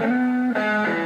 Música